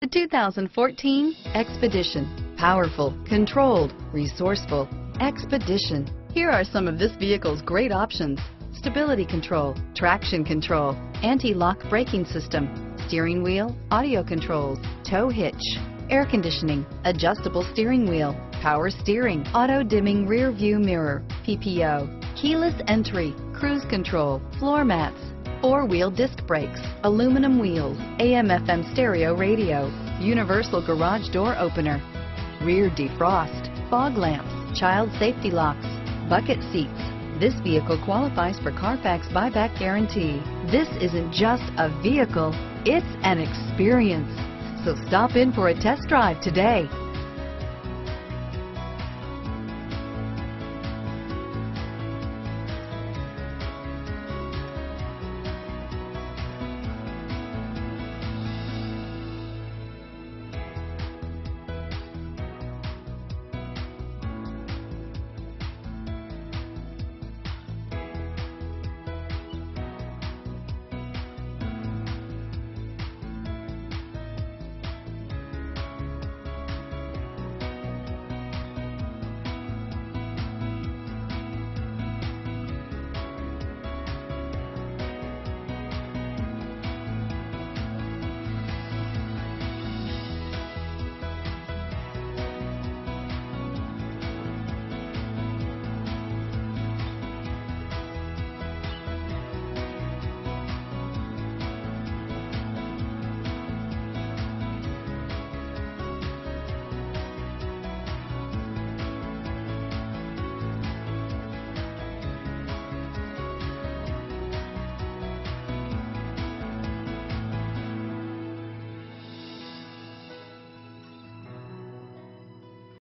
The 2014 Expedition. Powerful, controlled, resourceful. Expedition. Here are some of this vehicle's great options. Stability control, traction control, anti-lock braking system, steering wheel, audio controls, tow hitch, air conditioning, adjustable steering wheel, power steering, auto dimming rear view mirror, PPO, keyless entry, cruise control, floor mats, four-wheel disc brakes, aluminum wheels, AM FM stereo radio, universal garage door opener, rear defrost, fog lamps, child safety locks, bucket seats. This vehicle qualifies for Carfax buyback guarantee. This isn't just a vehicle, it's an experience. So stop in for a test drive today.